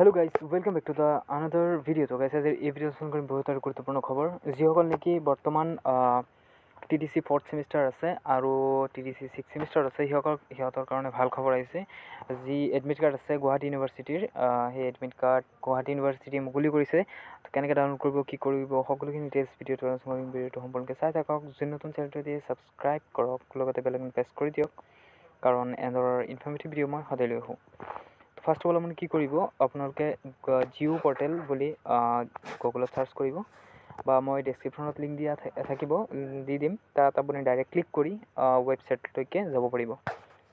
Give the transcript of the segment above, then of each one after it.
Hello' guys welcome back to the another video' so guys আজিৰ এই video কৰিম বহুত আৰু গুৰুত্বপূৰ্ণ খবৰ। যিসকল নেকি বৰ্তমান T D C fourth semester আছে আৰু T D C six semester আছে সিহঁতৰ সিহঁতৰ কাৰণে ভাল খবৰ আহিছে। যি এডমিট কাৰ্ড আছে গুৱাহাটী ইউনিভাৰ্চিটিৰ সেই এডমিট কাৰ্ড গুৱাহাটী ইউনিভাৰ্চিটিয়ে মুকলি কৰিছে। কেনেকৈ ডাউনলোড কৰিব কি কৰিব সকলোখিনি ডিটেইলছ ভিডিঅ'টো ভিডিঅ'টো সম্পূৰ্ণকৈ চাই থাকক। যোন নতুন চেনেলটো দিয়ে ছাবস্ক্ৰাইব কৰক লগতে বেলেগ প্ৰেছ কৰি দিয়ক। কাৰণ এনেদৰৰ ইনফৰ্মেটিভ ভিডিঅ' মই সদায় লৈ আহোঁ। ফাৰ্ষ্ট অফ অল আপুনি কি কৰিব? আপোনালোকে জিঅ' পৰ্টেল বুলি গুগলত চাৰ্চ কৰিব বা মই ডেছক্ৰিপশ্যনত লিংক দিয়া থাকিব দি দিম। তাত আপুনি ডাইৰেক্ট ক্লিক কৰি ৱেবছাইটলৈকে যাব পাৰিব।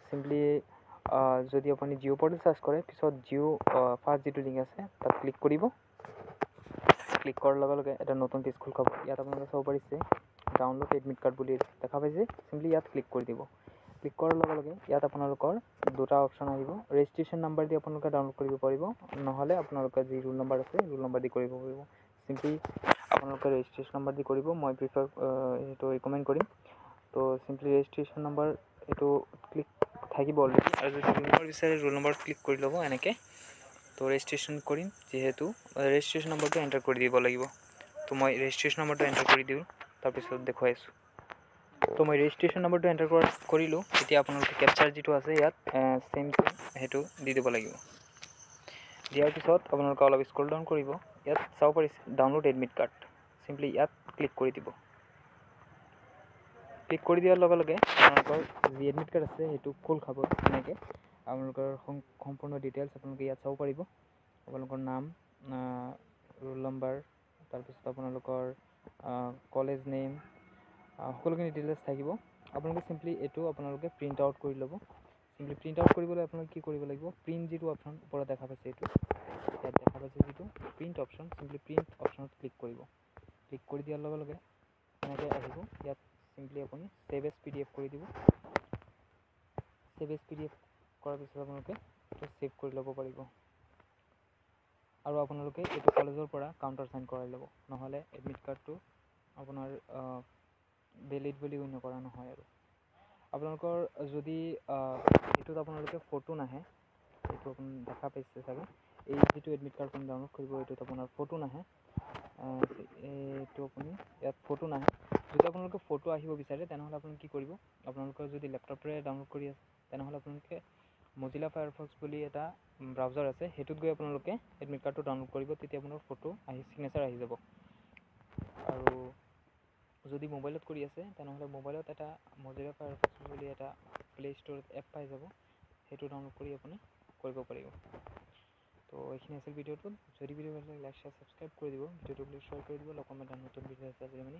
চিম্পলি যদি আপুনি জিঅ' পৰ্টেল চাৰ্চ কৰে পিছত জিঅ' ফাৰ্ষ্ট যিটো লিংক আছে তাত ক্লিক কৰিব। ক্লিক কৰাৰ লগে লগে এটা নতুন পেজ খোল খাব। ইয়াত আপোনালোকে চাব পাৰিছে ডাউনলোড এডমিট কাৰ্ড বুলি দেখা পাইছে। চিম্পলি ইয়াত ক্লিক কৰি দিব। ক্লিক কৰাৰ লগে লগে। ইয়াত আপোনালোকৰ দুটা অপশ্যন আহিব। ৰেজিষ্ট্ৰেশ্যন নাম্বাৰ দি আপোনালোকে ডাউনলোড কৰিব পাৰিব। নহ'লে আপোনালোকে যি ৰোল নম্বৰ আছে ৰোল নম্বৰ দি কৰিব পাৰিব। চিম্পলি আপোনালোকে ৰেজিষ্ট্ৰেশ্যন নম্বৰ দি কৰিব। মই প্ৰিফাৰ সেইটো ৰিকমেণ্ড কৰিম। তো চিম্পলি ৰেজিষ্ট্ৰেশ্যন নম্বৰ এইটো ক্লিক থাকিব অলৰেডি আৰু যদি ৰোল নম্বৰ বিচাৰে ৰোল নম্বৰত ক্লিক কৰি ল'ব এনেকৈ। তো ৰেজিষ্ট্ৰেশ্যন কৰিম যিহেতু ৰেজিষ্ট্ৰেশ্যন নম্বৰটো এণ্টাৰ কৰি দিব লাগিব। তো মই ৰেজিষ্ট্ৰেশ্যন নম্বৰটো এণ্টাৰ কৰি দিওঁ। তাৰপিছত দেখুৱাই আছোঁ। তো মই ৰেজিষ্ট্ৰেশ্যন নম্বৰটো এণ্টাৰ কৰা কৰিলোঁ। এতিয়া আপোনালোকে কেপচাৰ যিটো আছে ইয়াত ছেম সেইটো দি দিব লাগিব। দিয়াৰ পিছত আপোনালোকে অলপ স্ক্ৰল ডাউন কৰিব। ইয়াত চাব পাৰিছে ডাউনলোড এডমিট কাৰ্ড চিম্পলি ইয়াত ক্লিক কৰি দিব। ক্লিক কৰি দিয়াৰ লগে লগে আপোনালোকৰ যি এডমিট কাৰ্ড আছে সেইটো খোল খাব। এনেকৈ আপোনালোকৰ সম- সম্পূৰ্ণ ডিটেইলছ আপোনালোকে ইয়াত চাব পাৰিব আপোনালোকৰ নাম ৰোল নম্বৰ তাৰপিছত আপোনালোকৰ কলেজ নেম সকলোখিনি ডিটেইলছ থাকিব। আপোনালোকে চিম্পলি এইটো আপোনালোকে প্ৰিণ্ট আউট কৰি ল'ব। চিম্পলি প্ৰিণ্ট আউট কৰিবলৈ আপোনালোকে কি কৰিব লাগিব? প্ৰিণ্ট যিটো অপশ্যন ওপৰত দেখা পাইছে এইটো ইয়াত দেখা পাইছে যিটো প্ৰিণ্ট অপশ্যন চিম্পলি প্ৰিণ্ট অপশ্যনত ক্লিক কৰিব। ক্লিক কৰি দিয়াৰ লগে লগে এনেকৈ আহিব। ইয়াত চিম্পলি আপুনি save as P D F কৰি দিব। Save as P D F কৰাৰ পিছত আপোনালোকে এইটো ছেভ কৰি ল'ব পাৰিব। আৰু আপোনালোকে এইটো কলেজৰ পৰা কাউণ্টাৰ চাইন কৰাই ল'ব। নহ'লে এডমিট কাৰ্ডটো আপোনাৰ ভেলিড বুলি গণ্য কৰা নহয় আৰু। আপোনালোকৰ যদি এইটোত আপোনালোকে ফটো নাহে এইটো আপুনি দেখা পাইছে চাগে এই যিটো এডমিট কাৰ্ড আপুনি ডাউনলোড কৰিব এইটোত আপোনাৰ ফটো নাহে এইটো আপুনি ইয়াত ফটো নাহে। যদি আপোনালোকে ফটো আহিব বিচাৰে তেনেহ'লে আপুনি কি কৰিব? আপোনালোকৰ যদি লেপটপেৰে ডাউনলোড কৰি আছে তেনেহ'লে আপোনালোকে মজিলা ফায়াৰফক্স বুলি এটা ব্ৰাউজাৰ আছে সেইটোত গৈ আপোনালোকে এডমিট কাৰ্ডটো ডাউনলোড কৰিব তেতিয়া আপোনাৰ ফটো আহি চিগনেচাৰ আহি যাব। আৰু যদি মোবাইলত কৰি আছে, তেনেহ'লে মোবাইলত এটা মজিলা ফায়াৰফক্স বুলি এটা প্লে' ষ্ট'ৰত এপ পাই যাব। সেইটো ডাউনলোড কৰি আপুনি কৰিব পাৰিব। তো এইখিনি আছিল ভিডিঅ'টোত। যদি ভিডিঅ' ভালো লাগে লাইক শ্বেয়াৰ ছাবস্ক্ৰাইব কৰি দিব। ভিডিঅ'টো বুলি শ্বেয়াৰ কৰি দিব। লগতে নতুন ভিডিঅ' আছে আজি মানে।